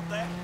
about that?